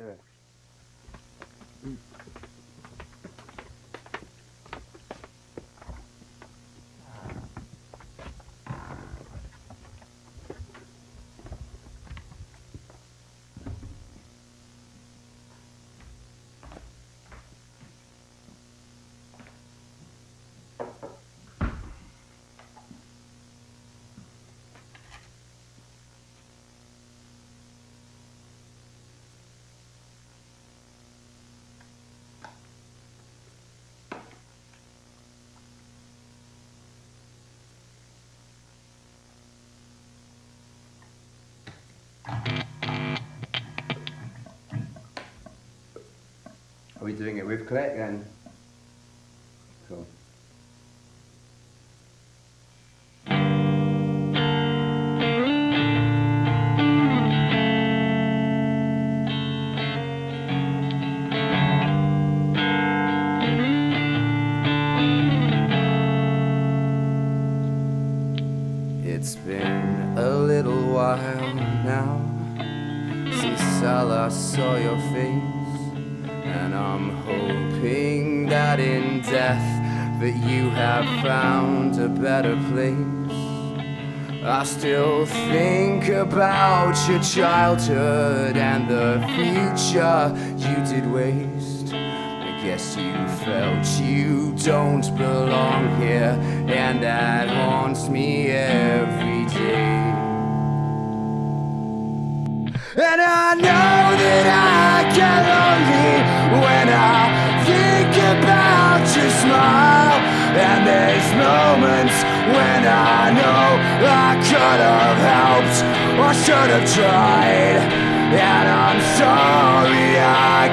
do Are we doing it with click then? Cool. It's been a little while now since I last saw your face, and I'm hoping that in death that you have found a better place. I still think about your childhood and the future you did waste. I guess you felt you don't belong here, and that haunts me every day. And I know that I get lonely when I think about your smile. And there's moments when I know I could have helped or should have tried. And I'm sorry I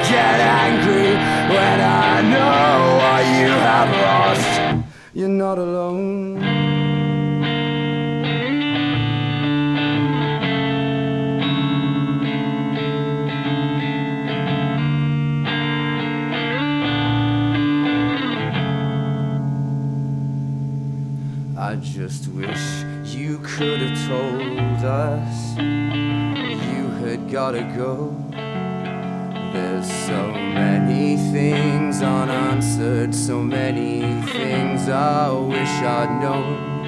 I just wish you could have told us you had gotta go. There's so many things unanswered, so many things I wish I'd known.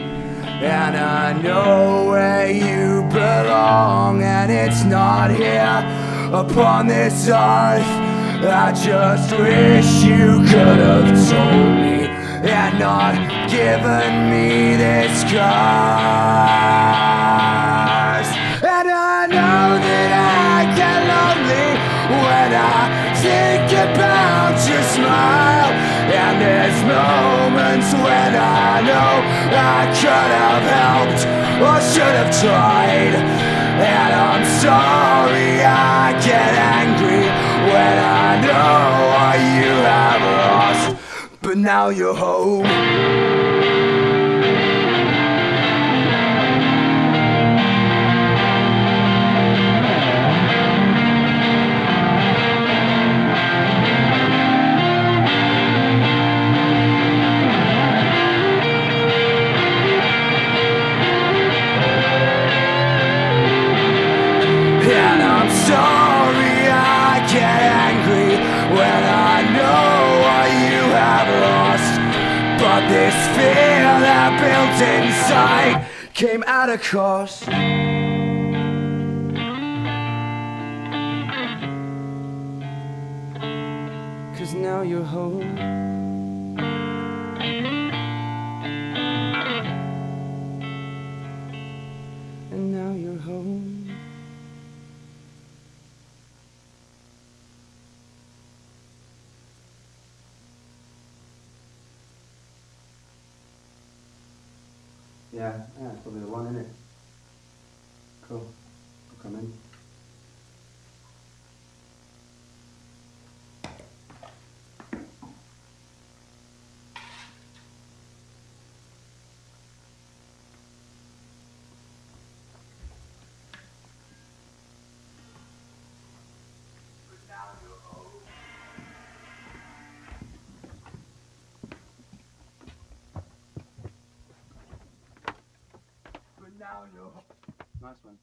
And I know where you belong, and it's not here upon this earth. I just wish you could have told me and not given me this curse. And I know that I get lonely when I think about your smile. And there's moments when I know I could have helped or should have tried. And I'm sorry I get angry now you're home. But this fear that built inside came at a cost. Cause now you're home. Yeah, yeah, that's probably the one, isn't it? Cool. I'll come in. Nice one.